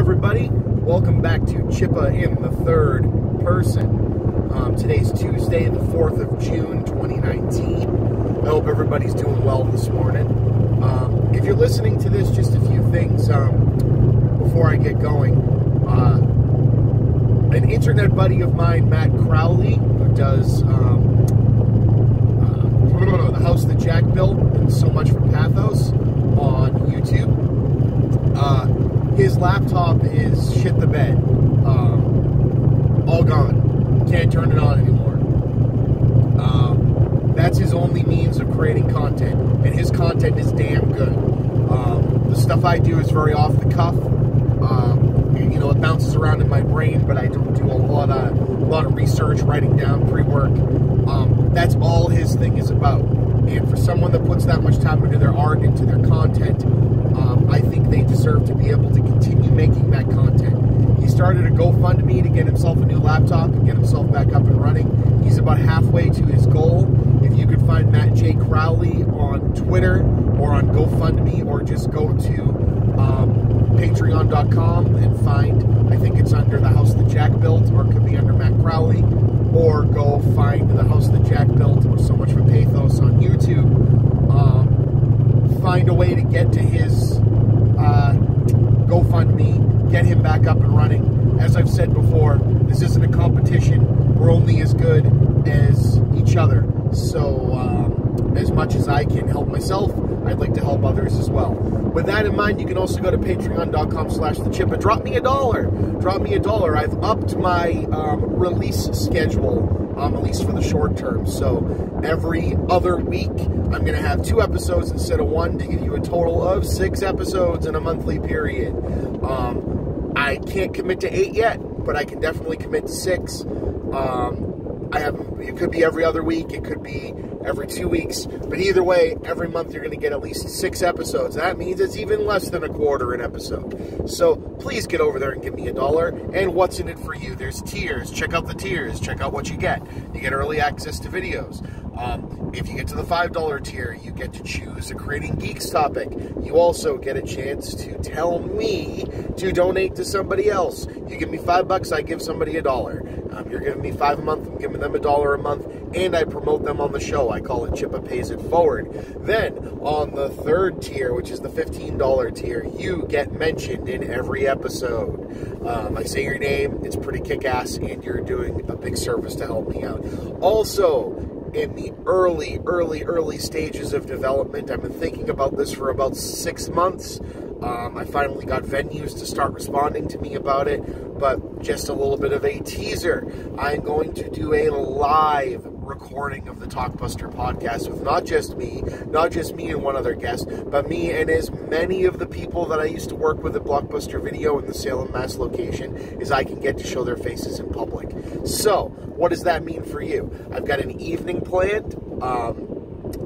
everybody. Welcome back to Chippa in the third person. Um, today's Tuesday, the 4th of June, 2019. I hope everybody's doing well this morning. Um, if you're listening to this, just a few things um, before I get going. Uh, an internet buddy of mine, Matt Crowley, who does um, uh, the house that Jack built and so much for Pathos on YouTube. Uh, his laptop is shit the bed. Um, all gone. Can't turn it on anymore. Um, that's his only means of creating content, and his content is damn good. Um, the stuff I do is very off the cuff. Um, you know, it bounces around in my brain, but I don't do a lot of a lot of research, writing down pre-work. Um, that's all his thing is about. And for someone that puts that much time into their art, into their content, um, I think they deserve started a GoFundMe to get himself a new laptop and get himself back up and running. He's about halfway to his goal. If you could find Matt J. Crowley on Twitter or on GoFundMe, or just go to um, Patreon.com and find, I think it's under the house that Jack built, or it could be under Matt Crowley, or go find the house that Jack built, or so much for Pathos on YouTube. Um, find a way to get to his uh, GoFundMe, get him back up and running. As I've said before, this isn't a competition. We're only as good as each other. So, um, as much as I can help myself, I'd like to help others as well. With that in mind, you can also go to patreon.com slash the chip and drop me a dollar. Drop me a dollar. I've upped my um, release schedule, um, at least for the short term. So every other week, I'm going to have two episodes instead of one to give you a total of six episodes in a monthly period. Um, I can't commit to eight yet, but I can definitely commit to six. Um, I have it could be every other week, it could be every two weeks, but either way, every month you're going to get at least six episodes. That means it's even less than a quarter an episode. So please get over there and give me a dollar. And what's in it for you? There's tiers. Check out the tiers. Check out what you get. You get early access to videos. Um, if you get to the $5 tier, you get to choose a Creating Geeks topic. You also get a chance to tell me to donate to somebody else. You give me five bucks, I give somebody a dollar. Um, you're giving me five a month, I'm giving them a dollar a month, and I promote them on the show. I call it Chippa Pays It Forward. Then, on the third tier, which is the $15 tier, you get mentioned in every episode. Um, I say your name, it's pretty kick ass, and you're doing a big service to help me out. Also, in the early, early, early stages of development. I've been thinking about this for about six months. Um, I finally got venues to start responding to me about it, but just a little bit of a teaser. I'm going to do a live recording of the Talkbuster podcast with not just me, not just me and one other guest, but me and as many of the people that I used to work with at Blockbuster Video in the Salem, Mass location as I can get to show their faces in public. So, what does that mean for you? I've got an evening planned. Um,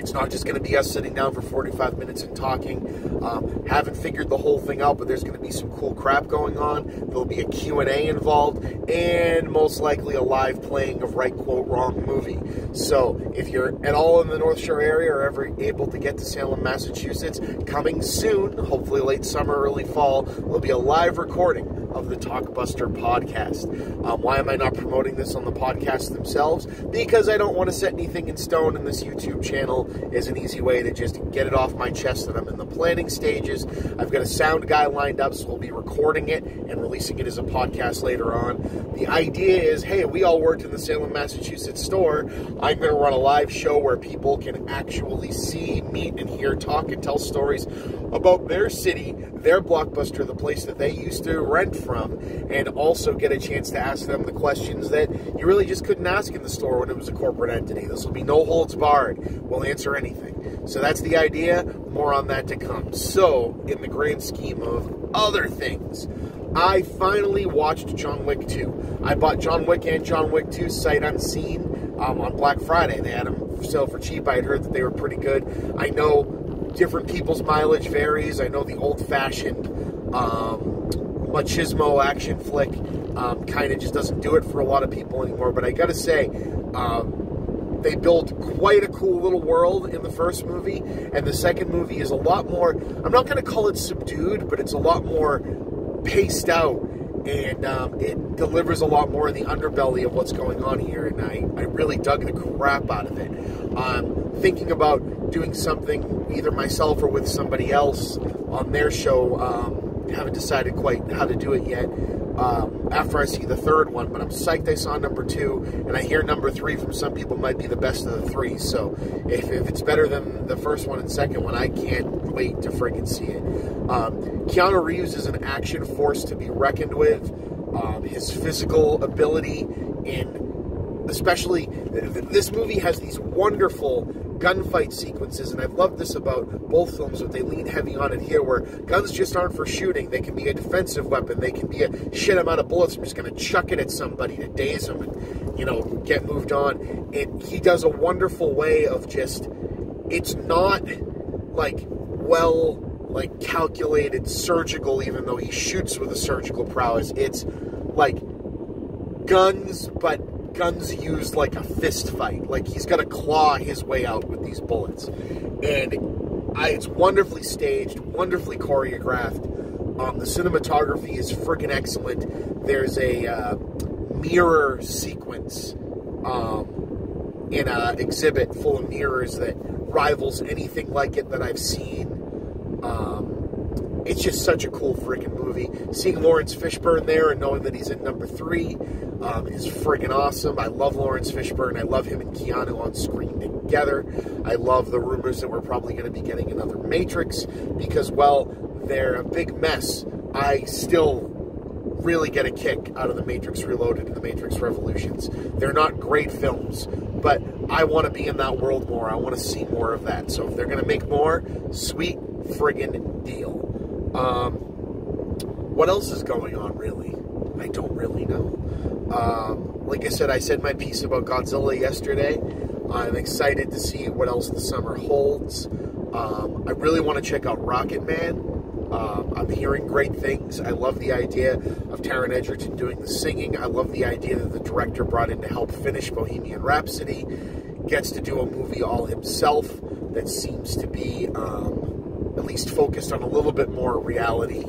it's not just going to be us sitting down for 45 minutes and talking. Um, haven't figured the whole thing out, but there's going to be some cool crap going on. There'll be a Q&A involved, and most likely a live playing of Right Quote Wrong movie. So if you're at all in the North Shore area or ever able to get to Salem, Massachusetts, coming soon, hopefully late summer, early fall, will be a live recording of the Talkbuster podcast. Um, why am I not promoting this on the podcast themselves? Because I don't want to set anything in stone, in this YouTube channel is an easy way to just get it off my chest that I'm in the planning stages. I've got a sound guy lined up, so we'll be recording it and releasing it as a podcast later on. The idea is hey, we all worked in the Salem, Massachusetts store. I'm going to run a live show where people can actually see, meet, and hear, talk, and tell stories about their city, their blockbuster, the place that they used to rent from, and also get a chance to ask them the questions that you really just couldn't ask in the store when it was a corporate entity. This will be no holds barred. We'll answer anything. So that's the idea. More on that to come. So, in the grand scheme of other things, I finally watched John Wick 2. I bought John Wick and John Wick 2 sight unseen um, on Black Friday. They had them for sale for cheap. I had heard that they were pretty good. I know different people's mileage varies. I know the old fashioned um, machismo action flick um, kind of just doesn't do it for a lot of people anymore. But I got to say, um, they built quite a cool little world in the first movie, and the second movie is a lot more. I'm not going to call it subdued, but it's a lot more paced out and um, it delivers a lot more of the underbelly of what's going on here. And I, I really dug the crap out of it. Um, thinking about doing something either myself or with somebody else on their show. Um, haven't decided quite how to do it yet. Um, after I see the third one, but I'm psyched I saw number two, and I hear number three from some people might be the best of the three. So if, if it's better than the first one and second one, I can't wait to freaking see it. Um, Keanu Reeves is an action force to be reckoned with. Um, his physical ability in, especially, this movie has these wonderful gunfight sequences, and I've loved this about both films, but they lean heavy on it here, where guns just aren't for shooting. They can be a defensive weapon. They can be a shit amount of bullets. I'm just going to chuck it at somebody to daze them and, you know, get moved on. And he does a wonderful way of just, it's not like well, like calculated surgical, even though he shoots with a surgical prowess. It's like guns, but guns used like a fist fight. Like he's got to claw his way out with these bullets, and I, it's wonderfully staged, wonderfully choreographed. Um, the cinematography is freaking excellent. There's a uh, mirror sequence um, in an exhibit full of mirrors that rivals anything like it that I've seen. Um, it's just such a cool freaking movie. Seeing Laurence Fishburne there and knowing that he's in number three um, is freaking awesome. I love Laurence Fishburne. I love him and Keanu on screen together. I love the rumors that we're probably going to be getting another Matrix because, well, they're a big mess. I still really get a kick out of the Matrix Reloaded and the Matrix Revolutions. They're not great films, but I want to be in that world more. I want to see more of that. So if they're going to make more, sweet friggin' deal. Um, what else is going on, really? I don't really know. Um, like I said, I said my piece about Godzilla yesterday. I'm excited to see what else the summer holds. Um, I really want to check out Rocket Man. Um, I'm hearing great things. I love the idea of Taron Egerton doing the singing. I love the idea that the director brought in to help finish Bohemian Rhapsody gets to do a movie all himself that seems to be um, at least focused on a little bit more reality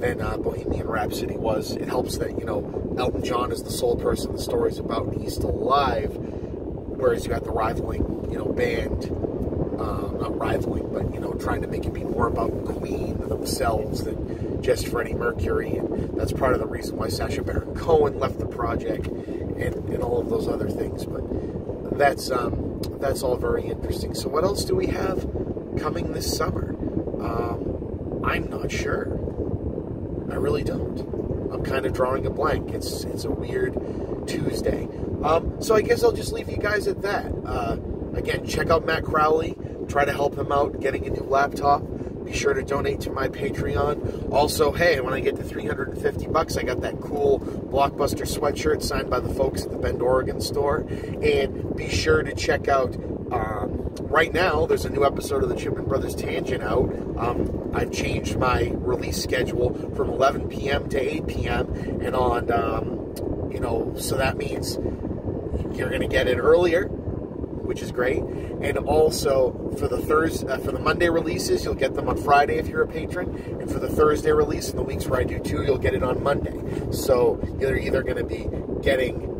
than uh, Bohemian Rhapsody was. It helps that, you know, Elton John is the sole person the story's about and he's still alive, whereas you got the rivaling, you know, band, uh, not rivaling, but, you know, trying to make it be more about Queen themselves than just Freddie Mercury. And that's part of the reason why Sacha Baron Cohen left the project and, and all of those other things. But that's, um, that's all very interesting. So what else do we have coming this summer? Um, I'm not sure. I really don't. I'm kind of drawing a blank. It's it's a weird Tuesday. Um, so I guess I'll just leave you guys at that. Uh, again, check out Matt Crowley. Try to help him out getting a new laptop. Be sure to donate to my Patreon. Also, hey, when I get to 350 bucks, I got that cool Blockbuster sweatshirt signed by the folks at the Bend, Oregon store. And be sure to check out um, right now, there's a new episode of the Chipman Brothers Tangent out. Um, I've changed my release schedule from 11 p.m. to 8 p.m. and on, um, you know, so that means you're going to get it earlier, which is great. And also for the Thursday, uh, for the Monday releases, you'll get them on Friday if you're a patron, and for the Thursday release in the weeks where I do two, you'll get it on Monday. So you're either going to be getting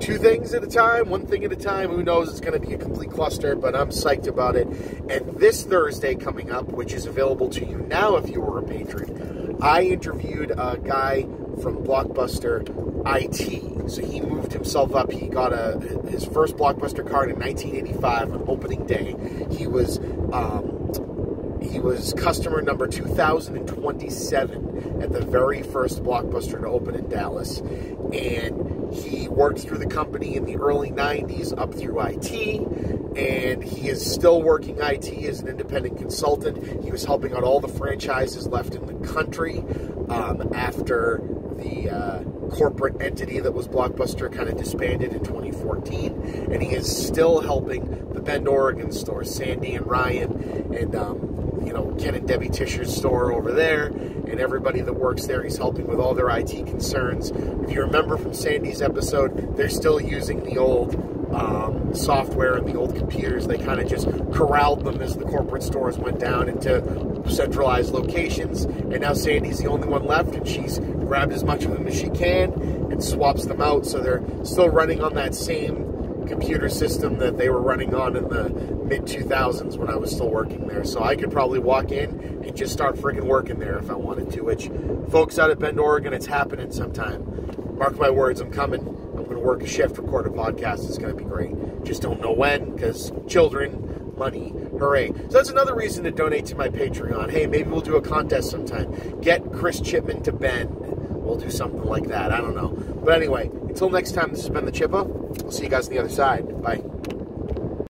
two things at a time, one thing at a time. Who knows? It's going to be a complete cluster, but I'm psyched about it. And this Thursday coming up, which is available to you now if you were a patron, I interviewed a guy from Blockbuster IT. So he moved himself up. He got a his first Blockbuster card in 1985 on opening day. He was um, he was customer number 2027 at the very first Blockbuster to open in Dallas, and worked through the company in the early 90s up through IT, and he is still working IT as an independent consultant. He was helping out all the franchises left in the country um, after the uh, corporate entity that was Blockbuster kind of disbanded in 2014, and he is still helping the Bend, Oregon store, Sandy and Ryan, and um, you know Ken and Debbie Tisher's store over there, and everybody that works there. He's helping with all their IT concerns. If you remember from Sandy's episode, they're still using the old um, software and the old computers. They kind of just corralled them as the corporate stores went down into centralized locations. And now Sandy's the only one left, and she's grabbed as much of them as she can and swaps them out. So they're still running on that same computer system that they were running on in the mid 2000s when I was still working there. So I could probably walk in and just start freaking working there if I wanted to. Which, folks out at Bend, Oregon, it's happening sometime. Mark my words, I'm coming. Going to work a shift, record a podcast. It's going to be great. Just don't know when because children, money, hooray. So that's another reason to donate to my Patreon. Hey, maybe we'll do a contest sometime. Get Chris Chipman to Bend. We'll do something like that. I don't know. But anyway, until next time, this has been the Chippa. I'll see you guys on the other side. Bye.